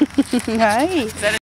nice.